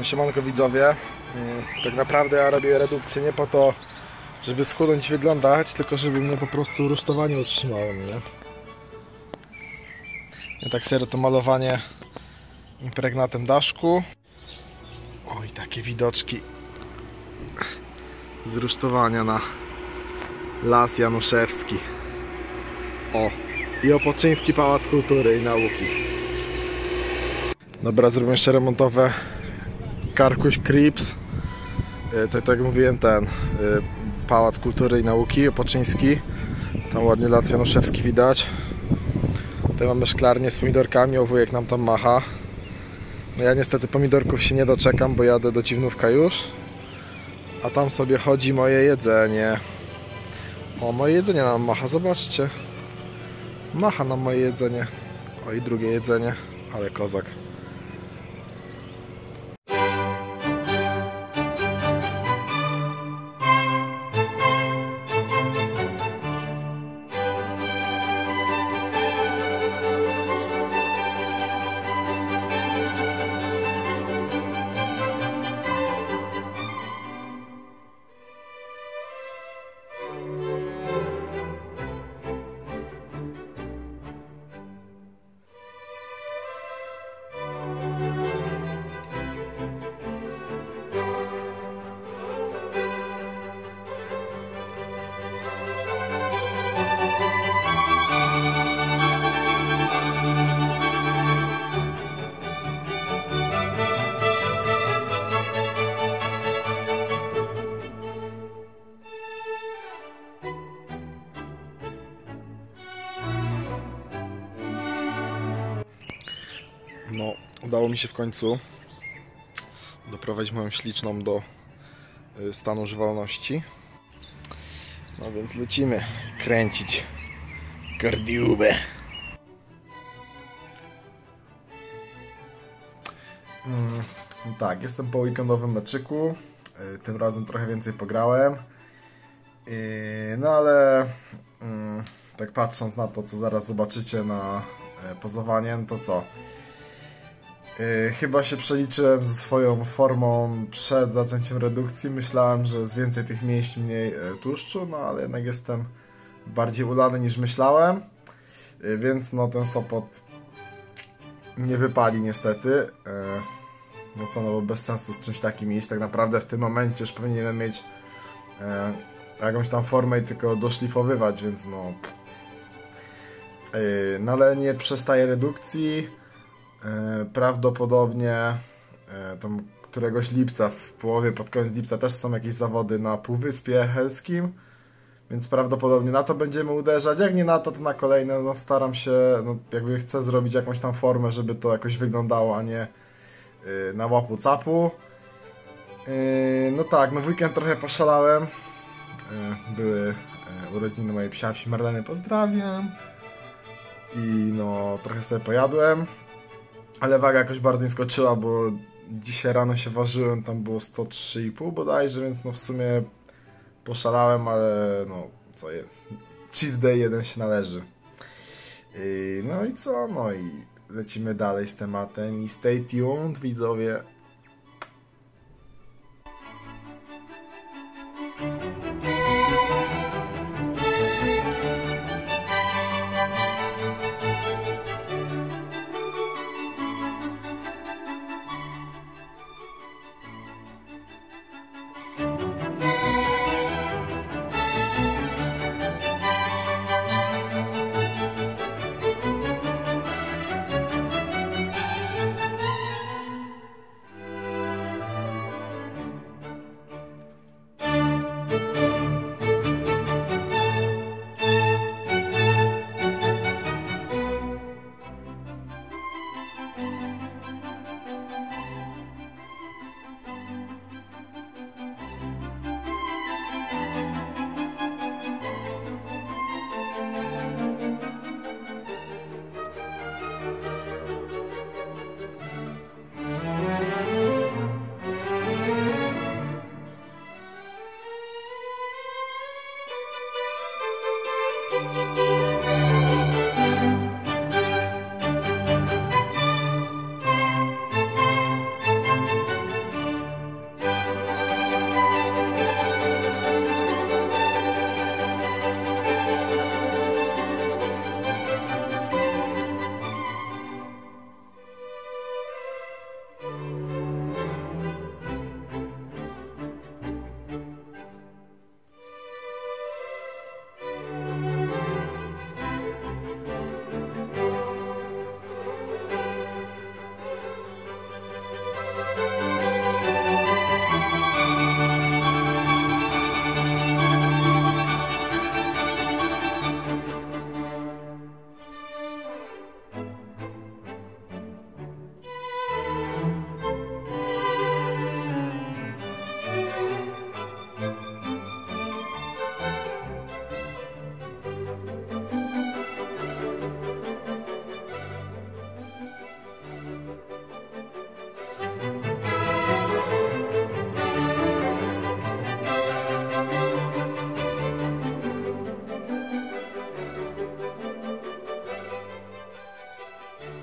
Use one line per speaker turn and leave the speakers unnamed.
No siemanko widzowie. Mm, Tak naprawdę ja robię redukcję nie po to, żeby schudnąć i wyglądać, tylko żeby mnie po prostu rusztowanie utrzymało, nie? Ja tak serio to malowanie impregnatem daszku. Oj, takie widoczki z rusztowania na Las Januszewski. O, i Opoczyński Pałac Kultury i Nauki. Dobra, zrobimy jeszcze remontowe Karkuś Krips. E, Tak jak mówiłem, ten e, Pałac Kultury i Nauki Opoczyński. Tam ładnie Januszewski widać. Tutaj mamy szklarnię z pomidorkami, o wujek nam tam macha. No ja niestety pomidorków się nie doczekam, bo jadę do Dziwnówka już. A tam sobie chodzi moje jedzenie. O, moje jedzenie nam macha, zobaczcie. Macha nam moje jedzenie. O, i drugie jedzenie, ale kozak. No, udało mi się w końcu doprowadzić moją śliczną do y, stanu żywalności. No więc lecimy kręcić kardiówę. Mm, tak, jestem po weekendowym meczyku. Y, Tym razem trochę więcej pograłem. Y, No ale mm, tak patrząc na to, co zaraz zobaczycie na e, pozowanie, to co? Yy, Chyba się przeliczyłem ze swoją formą przed zaczęciem redukcji. Myślałem, że jest więcej tych mięśni, mniej e, tłuszczu, no ale jednak jestem bardziej ulany niż myślałem. Yy, Więc no ten Sopot nie wypali niestety. No co, no bo bez sensu z czymś takim iść. Tak naprawdę w tym momencie już powinienem mieć jakąś tam formę i tylko doszlifowywać, więc no... No ale nie przestaję redukcji. E, prawdopodobnie e, tam któregoś lipca, w połowie, pod koniec lipca też są jakieś zawody na Półwyspie Helskim, więc prawdopodobnie na to będziemy uderzać. Jak nie na to, to na kolejne. No, staram się, no, jakby chcę zrobić jakąś tam formę, żeby to jakoś wyglądało, a nie y, na łapu capu. Y, no tak, no w weekend trochę poszalałem. Y, były urodziny mojej psiawsi Marleny, pozdrawiam. I no, trochę sobie pojadłem. Ale waga jakoś bardzo nie skoczyła, bo dzisiaj rano się ważyłem, tam było 103,5 bodajże, więc no w sumie poszalałem, ale no co je, cheat day jeden się należy. Yy, no i co, no i lecimy dalej z tematem i stay tuned widzowie.